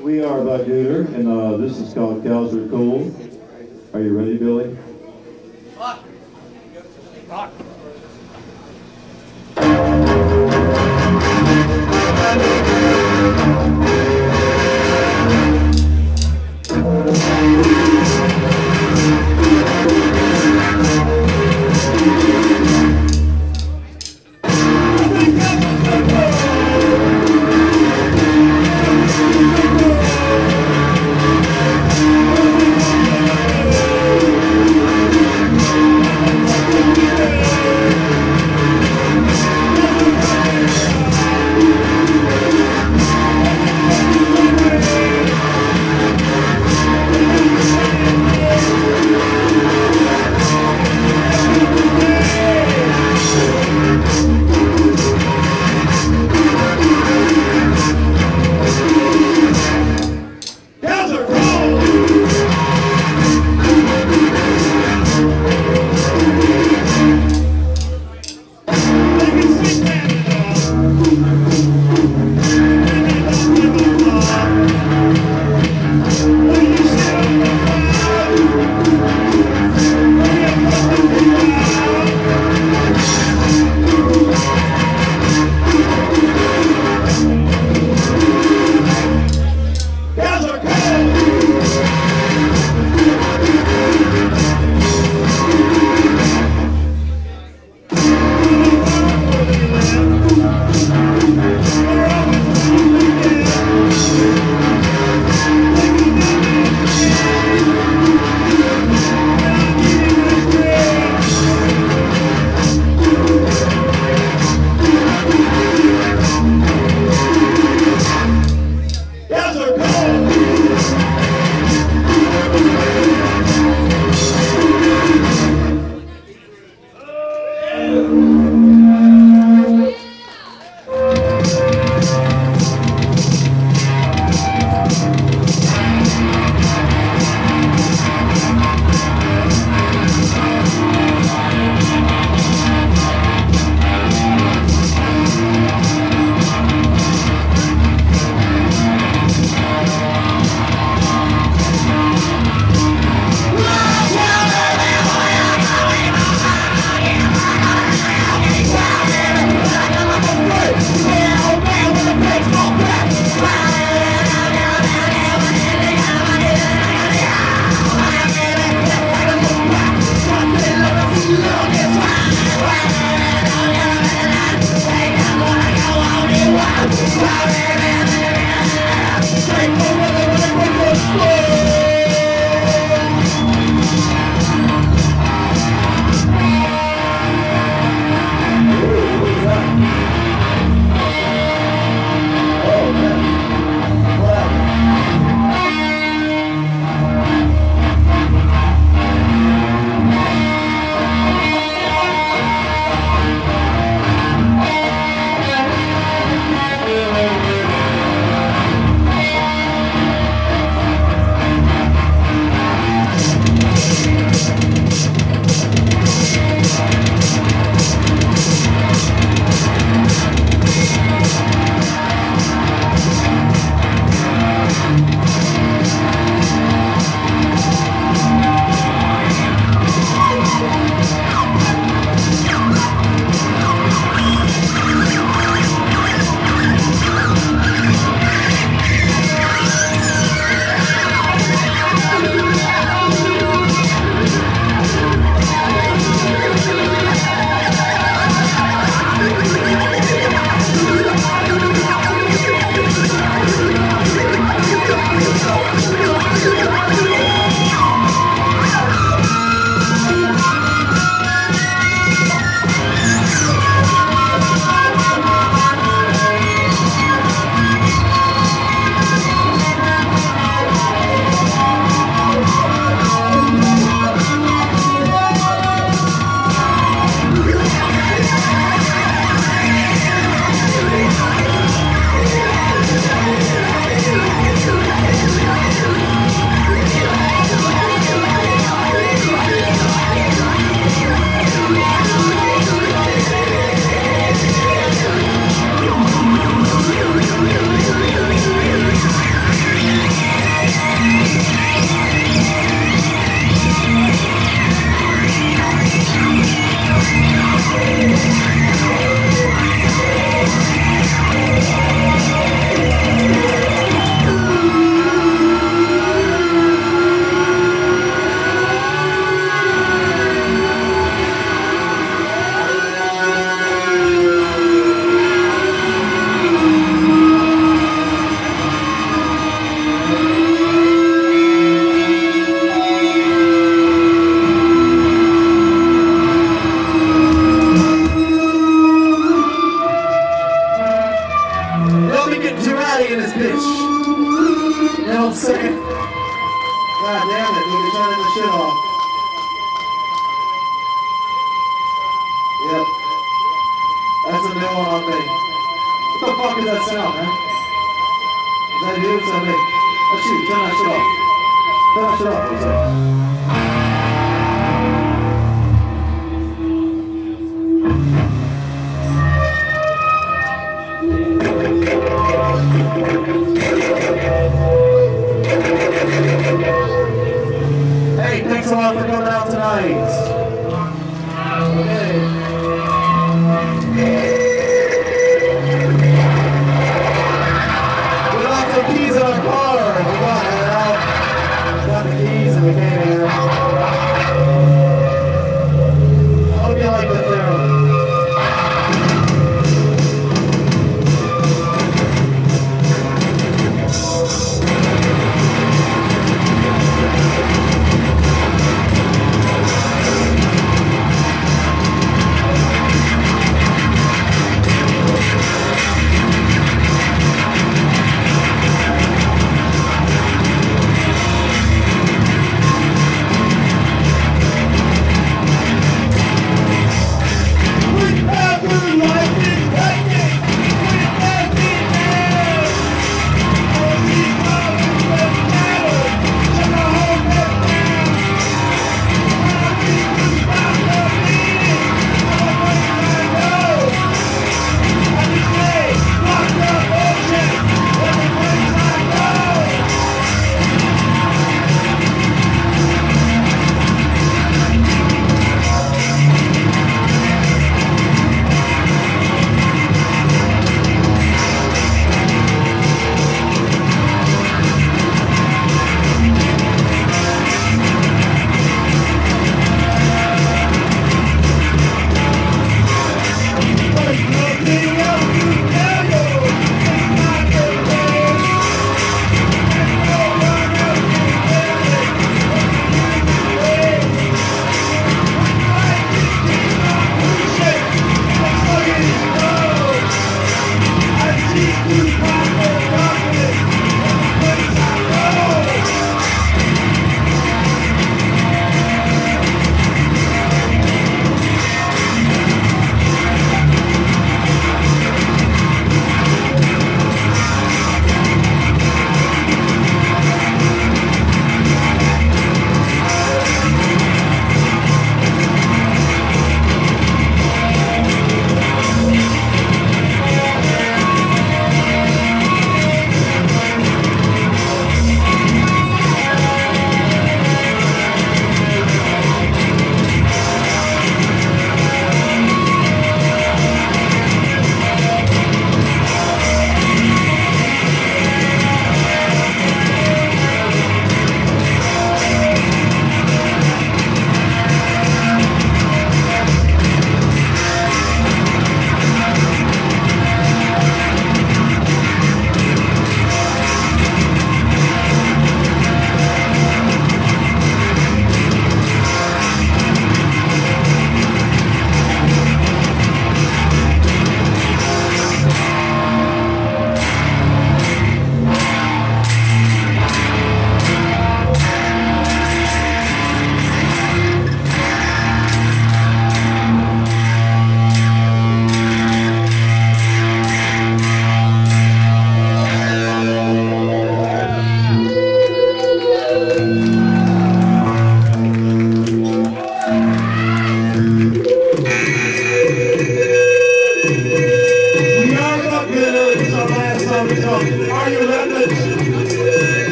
We are by Gator, and uh, this is called Cows Are Cool. Are you ready, Billy? Rock, rock.